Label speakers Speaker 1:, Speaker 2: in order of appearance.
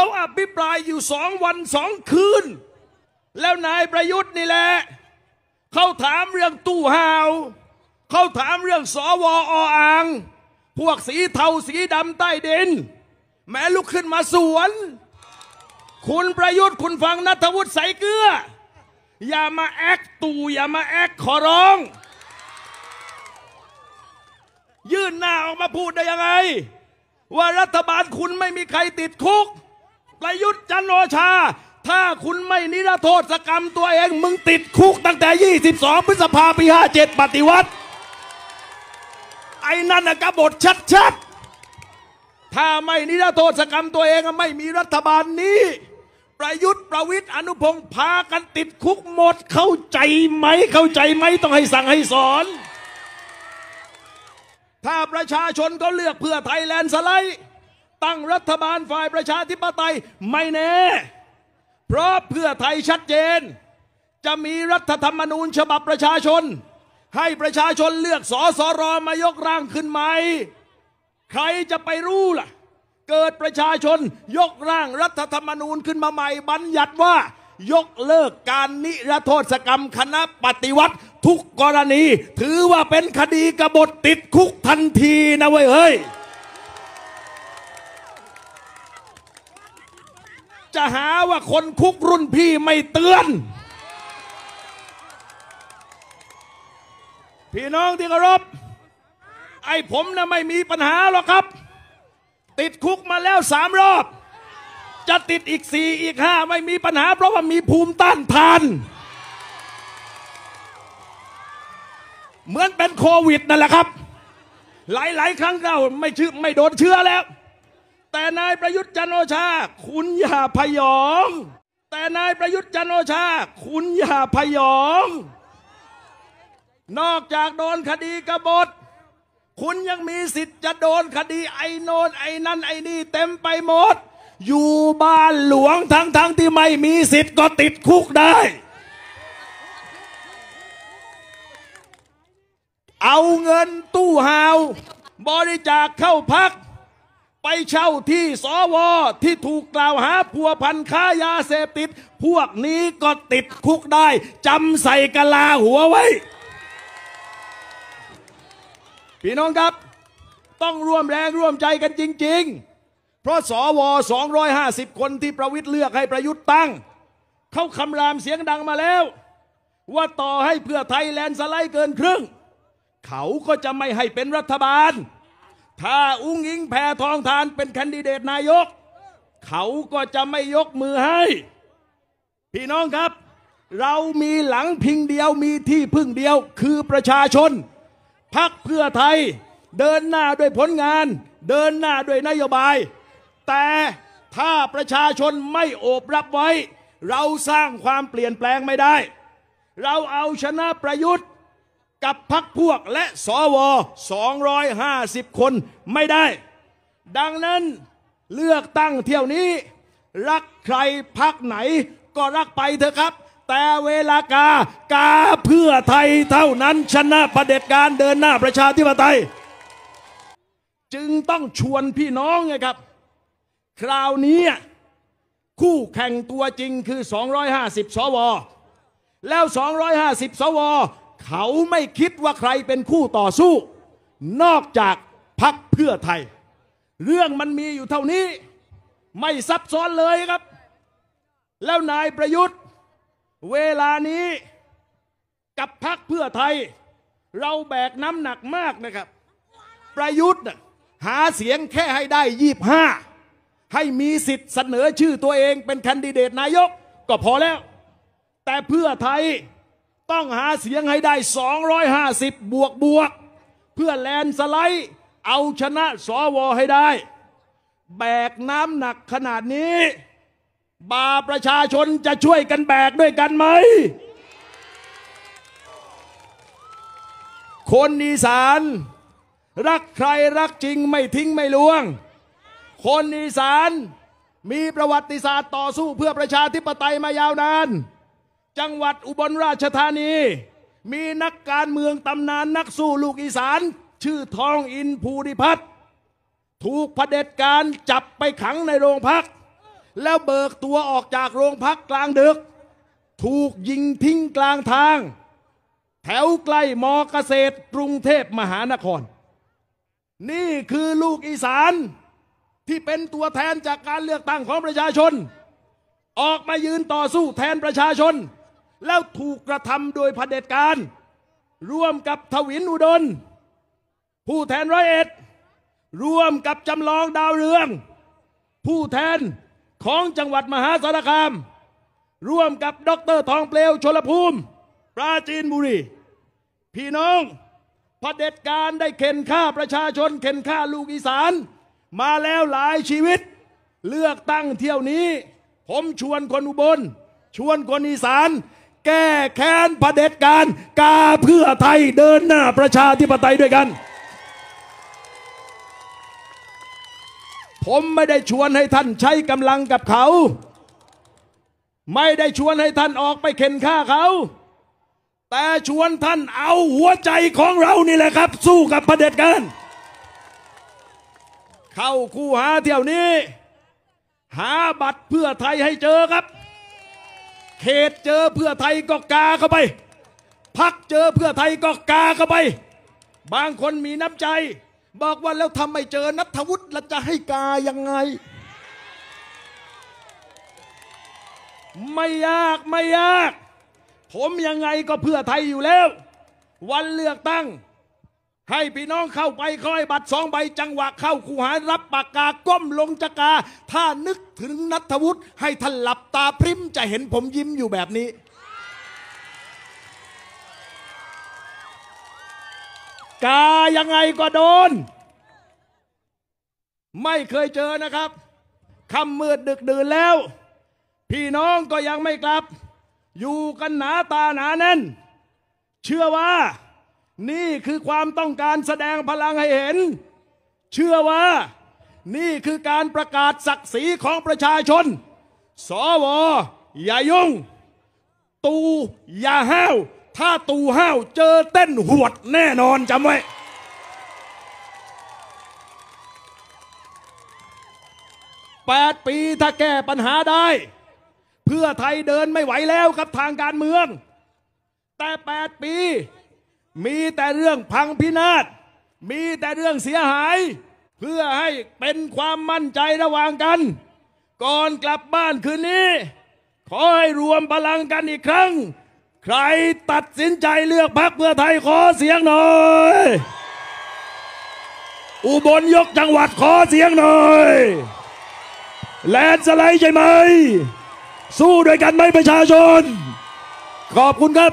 Speaker 1: เขาอภิปรายอยู่สองวันสองคืน แล้วนายประยุทธ์นี่แหละเขาถามเรื่องตู้ห่าวเขาถามเรื่องสวออ่าง พวกสีเทาสีดำใต้ดิน แม้ลุกขึ้นมาสวน คุณประยุทธ์คุณฟังนัทวุฒิใสเกลือ อย่ามาแอคตู่อย่ามาแอคขอร้อง ยื่นหน้าออกมาพูดได้ยังไง ว่ารัฐบาลคุณไม่มีใครติดคุก ประยุทธ์จันโอชา ถ้าคุณไม่นิรโทษกรรมตัวเอง มึงติดคุกตั้งแต่ 22 พฤษภาปี 57 ปฏิวัติ ไอ้นั่นนะกบฏชัดๆ ถ้าไม่นิรโทษกรรมตัวเองไม่มีรัฐบาลนี้ ประยุทธ์ประวิทย์อนุพงศ์พากันติดคุกหมดเข้าใจไหมเข้าใจไหมต้องให้สั่งให้สอนถ้าประชาชนเขาเลือกเพื่อไทยแลนด์สไลด์ ตั้งรัฐบาลฝ่ายประชาธิปไตยไม่แน่ เพราะเพื่อไทยชัดเจน จะมีรัฐธรรมนูญฉบับประชาชน ให้ประชาชนเลือกสอสอรอมายกร่างขึ้นใหม่ใครจะไปรู้ล่ะ เกิดประชาชนยกร่างรัฐธรรมนูญขึ้นมาใหม่ บัญญัติว่ายกเลิกการนิรโทษกรรมคณะปฏิวัติทุกกรณี ถือว่าเป็นคดีกบฏติดคุกทันทีนะเว้ยเฮ้ย จะหาว่าคนคุกรุ่นพี่ไม่เตือน พี่น้องที่เคารพไอ้ผมนะไม่มีปัญหาหรอกครับ ติดคุกมาแล้วสามรอบ จะติดอีกสี่อีกห้าไม่มีปัญหา เพราะว่ามีภูมิต้านทาน เหมือนเป็นโควิดนั่นแหละครับ หลาย ๆ ครั้งเราไม่ชื่อไม่โดนเชื้อแล้ว แต่นายประยุทธ์จันโอชา คุณอย่าพยอง แต่นายประยุทธ์จันโอชา คุณอย่าพยอง นอกจากโดนคดีกบฏ คุณยังมีสิทธิ์จะโดนคดีไอ้โนนไอ้นั่นไอ้นี่เต็มไปหมด อยู่บ้านหลวงทั้งทั้งที่ไม่มีสิทธิ์ก็ติดคุกได้ เอาเงินตู้หาว บริจาคเข้าพัก ไปเช่าที่สวที่ถูกกล่าวหาพัวพันค้ายาเสพติด พวกนี้ก็ติดคุกได้จำใส่กะลาหัวไว้ พี่น้องครับ ต้องร่วมแรงร่วมใจกันจริง ๆ เพราะสว 250 คนที่ประวิทย์เลือกให้ประยุทธ์ตั้ง เขาคำรามเสียงดังมาแล้ว ว่าต่อให้เพื่อไทยแลนด์สไลด์เกินครึ่ง เขาก็จะไม่ให้เป็นรัฐบาล ถ้าอุ้งอิงแพทองทานเป็นแคนดิเดตนายก เขาก็จะไม่ยกมือให้ พี่น้องครับ เรามีหลังพิงเดียวมีที่พึ่งเดียวคือประชาชนพักเพื่อไทย เดินหน้าด้วยผลงาน เดินหน้าด้วยนโยบาย แต่ถ้าประชาชนไม่โอบรับไว้ เราสร้างความเปลี่ยนแปลงไม่ได้ เราเอาชนะประยุทธ์ กับพักพวกและสว250 คนไม่ได้ ดังนั้นเลือกตั้งเที่ยวนี้ รักใครพักไหนก็รักไปเถอะครับ แต่เวลากากาเพื่อไทยเท่านั้นชนะประเด็จการเดินหน้าประชาธิปไตย จึงต้องชวนพี่น้องไงครับ คราวนี้คู่แข่งตัวจริงคือ 250 สว แล้ว 250 สว เขาไม่คิดว่าใครเป็นคู่ต่อสู้ นอกจากพักเพื่อไทย เรื่องมันมีอยู่เท่านี้ ไม่ซับซ้อนเลยครับ แล้วนายประยุทธ์ เวลานี้กับพักเพื่อไทย เราแบกน้ำหนักมากนะครับ ประยุทธ์หาเสียงแค่ให้ได้ยี่ห้าให้มีสิทธิ์เสนอชื่อตัวเองเป็นแคนดิเดตนายกก็พอแล้ว แต่เพื่อไทย ต้องหาเสียงให้ได้ 250 บวกบวก เพื่อแลนสไลด์ เอาชนะสวให้ได้ แบกน้ำหนักขนาดนี้ บาประชาชนจะช่วยกันแบกด้วยกันไหม คนอีสาน รักใครรักจริงไม่ทิ้งไม่ลวง คนอีสานมีประวัติศาสตร์ต่อสู้เพื่อประชาธิปไตยมายาวนาน จังหวัดอุบลราชธานี มีนักการเมืองตำนานนักสู้ลูกอีสาน ชื่อทองอินภูริพัฒน์ถูกเผด็จการจับไปขังในโรงพัก แล้วเบิกตัวออกจากโรงพักกลางดึก ถูกยิงทิ้งกลางทาง แถวใกล้มอเกษตรกรุงเทพมหานคร นี่คือลูกอีสานที่เป็นตัวแทนจากการเลือกตั้งของประชาชน ออกมายืนต่อสู้แทนประชาชน แล้วถูกกระทำโดยเผด็จการ ร่วมกับทวินอุดมผู้แทนร้อยเอ็ด ร่วมกับจำลองดาวเรือง ผู้แทนของจังหวัดมหาสารคาม ร่วมกับดรทองเปลวชลภูมิ ปราจีนบุรี พี่น้องพเผด็จการได้เข็นฆ่าประชาชนเข็นฆ่าลูกอีสาน มาแล้วหลายชีวิต เลือกตั้งเที่ยวนี้ ผมชวนคนอุบล ชวนคนอีสาน แก้แค้นเผด็จการกาเพื่อไทยเดินหน้าประชาธิปไตยด้วยกัน ผมไม่ได้ชวนให้ท่านใช้กำลังกับเขา ไม่ได้ชวนให้ท่านออกไปเข็นฆ่าเขา แต่ชวนท่านเอาหัวใจของเรานี่แหละครับ สู้กับเผด็จการเข้าคู่หาเที่ยวนี้ หาบัตรเพื่อไทยให้เจอครับ เขตเจอเพื่อไทยก็กาเข้าไป พักเจอเพื่อไทยก็กาเข้าไป บางคนมีน้ำใจ บอกว่าแล้วทำไม่เจอนัทวุฒิแล้วจะให้กายังไง ไม่ยากไม่ยาก ผมยังไงก็เพื่อไทยอยู่แล้ว วันเลือกตั้ง ให้พี่น้องเข้าไปค่อยบัตรสองใบจังหวะเข้าคูหารับปากกาก้มลงจะกา ถ้านึกถึงนัทวุฒิให้ท่านหลับตาพริมจะเห็นผมยิ้มอยู่แบบนี้ กายังไงก็โดน ไม่เคยเจอนะครับคำมืดดึกดื่นแล้ว พี่น้องก็ยังไม่กลับ อยู่กันหนาตาหนาแน่น เชื่อว่า นี่คือความต้องการแสดงพลังให้เห็น เชื่อว่า นี่คือการประกาศศักดิ์ศรีของประชาชน สว อย่ายุ่ง ตูอย่าห้าวถ้าตูห้าวเจอเต้นหวดแน่นอนจำไว้แปดปีถ้าแก้ปัญหาได้ เพื่อไทยเดินไม่ไหวแล้วครับทางการเมือง แต่แปดปี มีแต่เรื่องพังพินาศ มีแต่เรื่องเสียหาย เพื่อให้เป็นความมั่นใจระหว่างกัน ก่อนกลับบ้านคืนนี้ ขอให้รวมพลังกันอีกครั้ง ใครตัดสินใจเลือกพรรคเพื่อไทยขอเสียงหน่อย อุบลยกจังหวัดขอเสียงหน่อย แลนด์สไลด์ใช่ไหม สู้ด้วยกันไหมประชาชน ขอบคุณครับ